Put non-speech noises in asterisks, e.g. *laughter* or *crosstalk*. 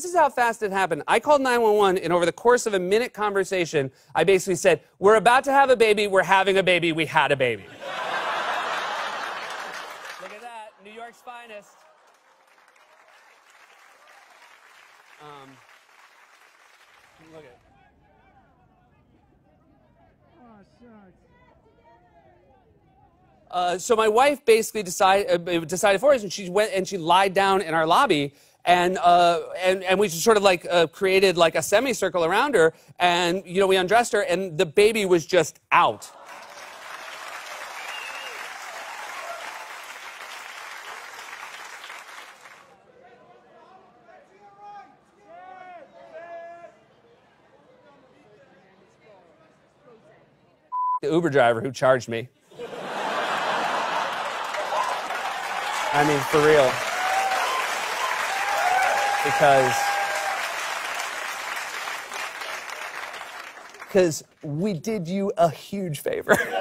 This is how fast it happened. I called 911, and over the course of a minute conversation, I basically said, We're about to have a baby, we're having a baby, we had a baby. *laughs* Look at that, New York's finest. Um, look at Uh, so my wife basically decided uh, decided for us, and she went and she lied down in our lobby, and uh, and and we just sort of like uh, created like a semicircle around her, and you know we undressed her, and the baby was just out. The Uber driver who charged me. *laughs* I mean, for real. Because because we did you a huge favor. *laughs*